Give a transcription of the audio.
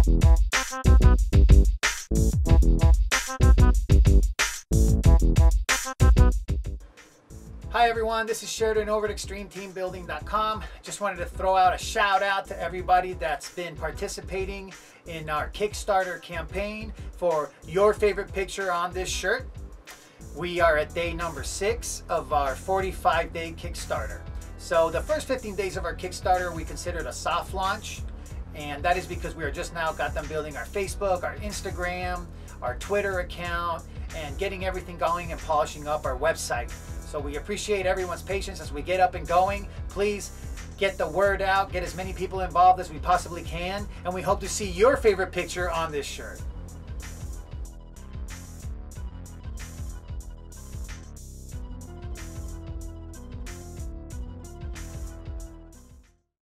Hi everyone, this is Sheridan over at XtremeTeamBuilding.com. Just wanted to throw out a shout out to everybody that's been participating in our Kickstarter campaign for your favorite picture on this shirt. We are at day number six of our 45 day Kickstarter. So the first 15 days of our Kickstarter we considered a soft launch and that is because we are just now got them building our Facebook, our Instagram, our Twitter account, and getting everything going and polishing up our website. So we appreciate everyone's patience as we get up and going. Please get the word out, get as many people involved as we possibly can, and we hope to see your favorite picture on this shirt.